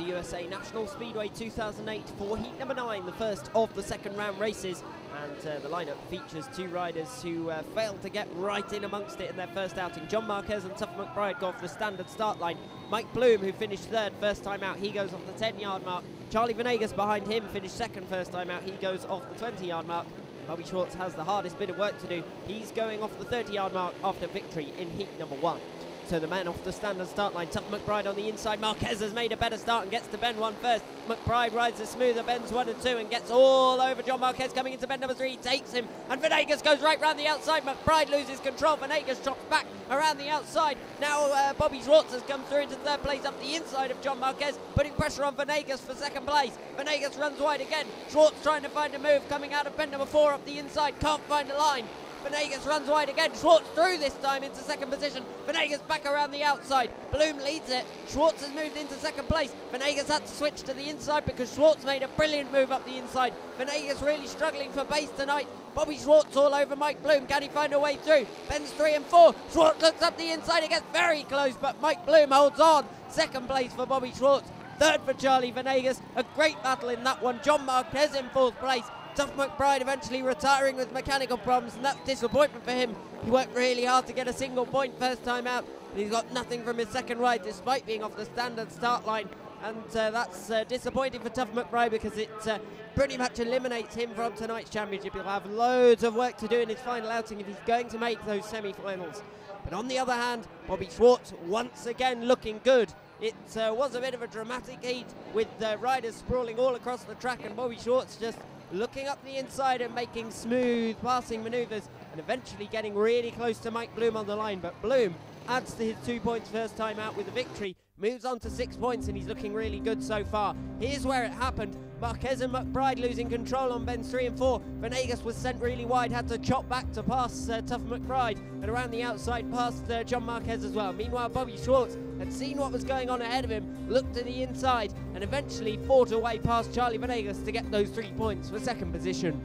to USA National Speedway 2008 for heat number 9, the first of the second round races. And uh, the lineup features two riders who uh, failed to get right in amongst it in their first outing. John Marquez and Tuff McBride go off the standard start line. Mike Bloom, who finished third first time out, he goes off the 10 yard mark. Charlie Venegas behind him finished second first time out, he goes off the 20 yard mark. Bobby Schwartz has the hardest bit of work to do. He's going off the 30 yard mark after victory in heat number one. So the man off the standard start line. Tuff McBride on the inside. Marquez has made a better start and gets to bend one first. McBride rides the smoother, bends one and two, and gets all over John Marquez coming into bend number three. He takes him, and Venegas goes right round the outside. McBride loses control. Venegas drops back around the outside. Now uh, Bobby Schwartz has come through into third place up the inside of John Marquez, putting pressure on Venegas for second place. Venegas runs wide again. Schwartz trying to find a move, coming out of bend number four up the inside. Can't find a line. Venegas runs wide again. Schwartz through this time into second position. Venegas back around the outside. Bloom leads it. Schwartz has moved into second place. Venegas had to switch to the inside because Schwartz made a brilliant move up the inside. Venegas really struggling for pace tonight. Bobby Schwartz all over Mike Bloom. Can he find a way through? Bends three and four. Schwartz looks up the inside. It gets very close, but Mike Bloom holds on. Second place for Bobby Schwartz. Third for Charlie Venegas. A great battle in that one. John Marquez in fourth place. Tuff McBride eventually retiring with mechanical problems, and that's disappointment for him. He worked really hard to get a single point first time out, but he's got nothing from his second ride despite being off the standard start line. And uh, that's uh, disappointing for Tuff McBride because it uh, pretty much eliminates him from tonight's championship. He'll have loads of work to do in his final outing if he's going to make those semi finals. But on the other hand, Bobby Schwartz once again looking good. It uh, was a bit of a dramatic heat with uh, riders sprawling all across the track, and Bobby Schwartz just looking up the inside and making smooth passing manoeuvres and eventually getting really close to Mike Bloom on the line. But Bloom adds to his two points first time out with a victory, moves on to six points, and he's looking really good so far. Here's where it happened. Marquez and McBride losing control on bends three and four. Venegas was sent really wide, had to chop back to pass uh, Tuff McBride, and around the outside past uh, John Marquez as well. Meanwhile, Bobby Schwartz had seen what was going on ahead of him, looked to the inside, and eventually fought away past Charlie Venegas to get those three points for second position.